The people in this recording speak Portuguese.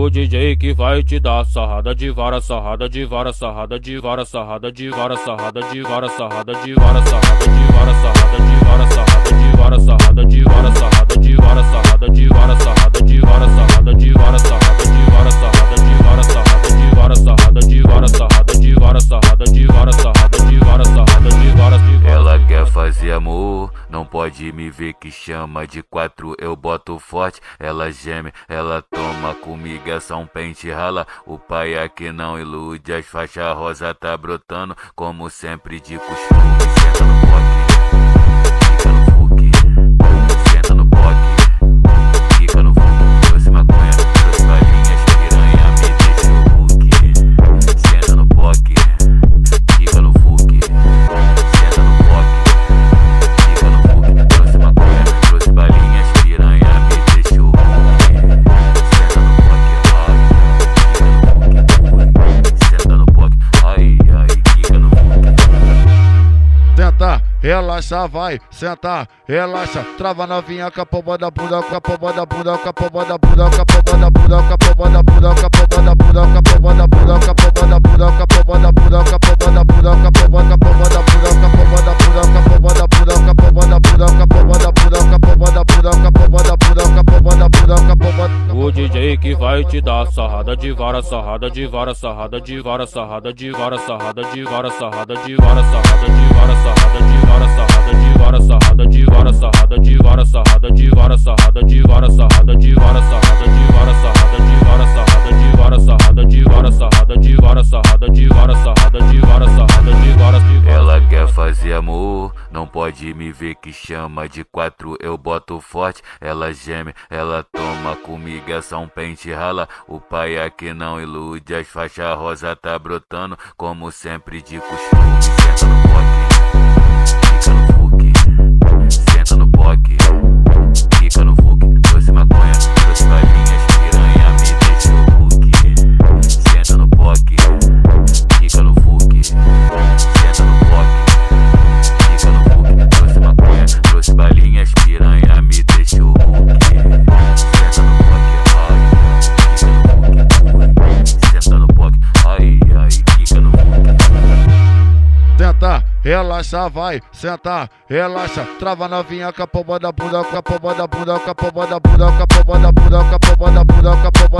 O DJ que vai te dar sarrada de vara, sarrada de vara, sarrada de vara, sarrada de vara, sarrada de vara, sarrada de vara, sarrada de vara, sarrada de vara, sarrada de vara, sarrada de vara, sarrada de vara, sarrada de não pode me ver que chama de quatro, eu boto forte, ela geme, ela toma comigo, é só um pente rala. O pai aqui não ilude, as faixas rosa tá brotando, como sempre de costume, senta no pote, Senta, relaxa, vai, senta, relaxa, trava novinha com a da bunda, com da bunda, com da bunda, com da bunda, com da bunda, com da bunda, com da bunda, com da bunda, com a pomba da bunda, vai te dar sarrada de vara, sarrada de vara, sarrada de vara, sarrada de vara, sarrada de vara, sarrada de vara, sarrada de vara, sarrada de vara, sarrada não pode me ver que chama de quatro, eu boto forte, ela geme, ela toma comigo, é só um pente rala. O pai aqui não ilude, as faixas rosa tá brotando, como sempre de costume. Senta no poque, relaxa, vai, senta, relaxa, trava novinha com a da bunda, com da bunda, com da bunda, com da bunda, com da bunda, com